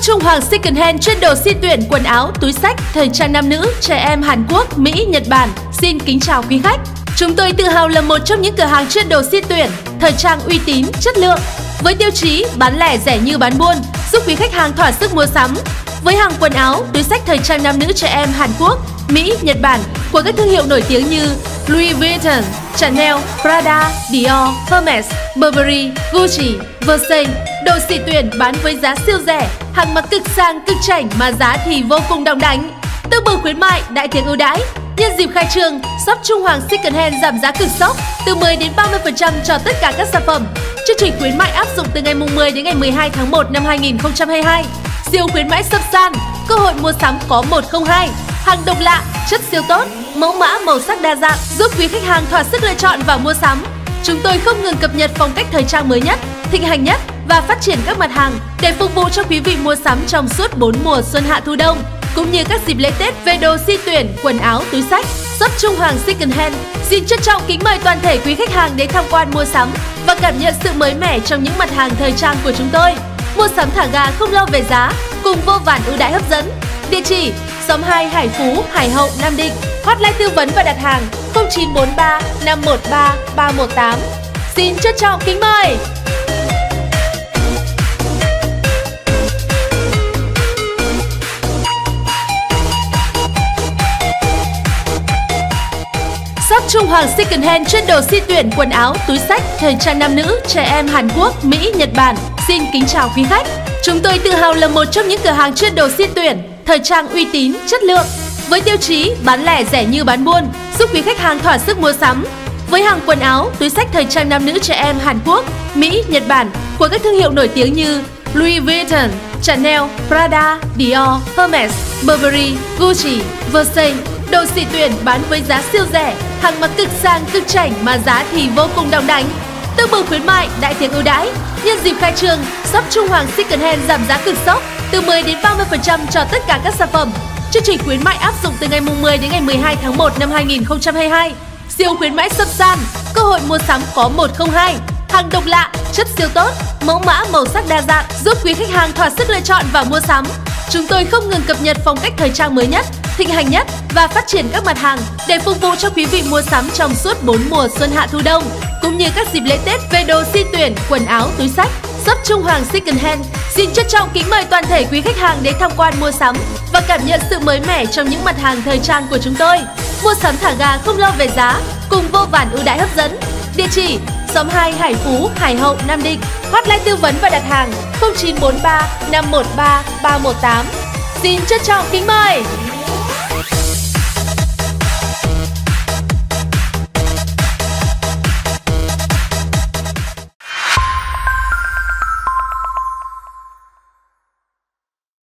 Trung Hoàng Second Hand chuyên đồ si tuyển quần áo, túi sách, thời trang nam nữ, trẻ em Hàn Quốc, Mỹ, Nhật Bản. Xin kính chào quý khách. Chúng tôi tự hào là một trong những cửa hàng chuyên đồ si tuyển, thời trang uy tín, chất lượng. Với tiêu chí bán lẻ rẻ như bán buôn, giúp quý khách hàng thỏa sức mua sắm. Với hàng quần áo, túi sách thời trang nam nữ trẻ em Hàn Quốc, Mỹ, Nhật Bản của các thương hiệu nổi tiếng như Louis Vuitton, Chanel, Prada, Dior, Hermes, Burberry, Gucci, Versace. Đồ xỉ tuyển bán với giá siêu rẻ, hàng mặc cực sang, cực chảnh mà giá thì vô cùng đồng đánh. tư bừng khuyến mại, đại tiệc ưu đãi. Nhân dịp khai trương, shop Trung Hoàng Second Hand giảm giá cực sốc từ 10 đến 30% cho tất cả các sản phẩm. Chương trình khuyến mại áp dụng từ ngày 10 đến ngày 12 tháng 1 năm 2022. Siêu khuyến mãi sập sàn, cơ hội mua sắm có 102, hàng độc lạ, chất siêu tốt, mẫu mã màu sắc đa dạng giúp quý khách hàng thỏa sức lựa chọn và mua sắm. Chúng tôi không ngừng cập nhật phong cách thời trang mới nhất, thịnh hành nhất và phát triển các mặt hàng để phục vụ cho quý vị mua sắm trong suốt 4 mùa xuân hạ thu đông cũng như các dịp lễ Tết về đồ di tuyển, quần áo, túi sách. Shop Trung Hoàng Second Hand xin trân trọng kính mời toàn thể quý khách hàng đến tham quan mua sắm và cảm nhận sự mới mẻ trong những mặt hàng thời trang của chúng tôi. Mua sắm thả ga không lo về giá, cùng vô vàn ưu đãi hấp dẫn. Địa chỉ xóm 2 Hải Phú, Hải Hậu, Nam Định. Hotline tư vấn và đặt hàng 0943 513 318. Xin trân trọng kính mời! Shop Trung Hoàng Second Hand chuyên đồ si tuyển quần áo, túi sách, thời trang nam nữ, trẻ em Hàn Quốc, Mỹ, Nhật Bản. Xin kính chào quý khách. Chúng tôi tự hào là một trong những cửa hàng chuyên đồ si tuyển, thời trang uy tín, chất lượng. Với tiêu chí bán lẻ rẻ như bán buôn, giúp quý khách hàng thỏa sức mua sắm. Với hàng quần áo, túi sách thời trang nam nữ trẻ em Hàn Quốc, Mỹ, Nhật Bản của các thương hiệu nổi tiếng như Louis Vuitton, Chanel, Prada, Dior, Hermes, Burberry, Gucci, Versace. Đồ xỉ tuyển bán với giá siêu rẻ, hàng mặt cực sang, cực chảnh mà giá thì vô cùng đồng đánh. Tương bừng khuyến mại, đại tiệc ưu đãi. Nhân dịp khai trương, shop Trung Hoàng Second Hand giảm giá cực sốc từ 10 đến 30% cho tất cả các sản phẩm. Chương trình khuyến mại áp dụng từ ngày 10 đến ngày 12 tháng 1 năm 2022. Siêu khuyến mãi sập sàn, cơ hội mua sắm có 102, hàng độc lạ, chất siêu tốt, mẫu mã màu sắc đa dạng giúp quý khách hàng thỏa sức lựa chọn và mua sắm. Chúng tôi không ngừng cập nhật phong cách thời trang mới nhất, thịnh hành nhất và phát triển các mặt hàng để phục vụ cho quý vị mua sắm trong suốt 4 mùa xuân hạ thu đông cũng như các dịp lễ Tết về đồ si tuyển, quần áo, túi sách. Shop Trung Hoàng Second Hand xin trân trọng kính mời toàn thể quý khách hàng đến tham quan mua sắm và cảm nhận sự mới mẻ trong những mặt hàng thời trang của chúng tôi. Mua sắm thả ga không lo về giá, cùng vô vàn ưu đãi hấp dẫn. Địa chỉ xóm 2 Hải Phú, Hải Hậu, Nam Định. Hotline tư vấn và đặt hàng 0943 513 318. Xin trân trọng kính mời!